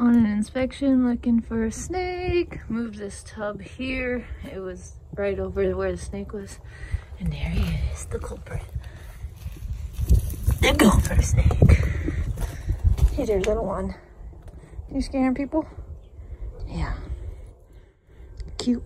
on an inspection looking for a snake. Moved this tub here. It was right over where the snake was. And there he is, the culprit. They're going for a snake. Hey there, little one. You scaring people? Yeah. Cute.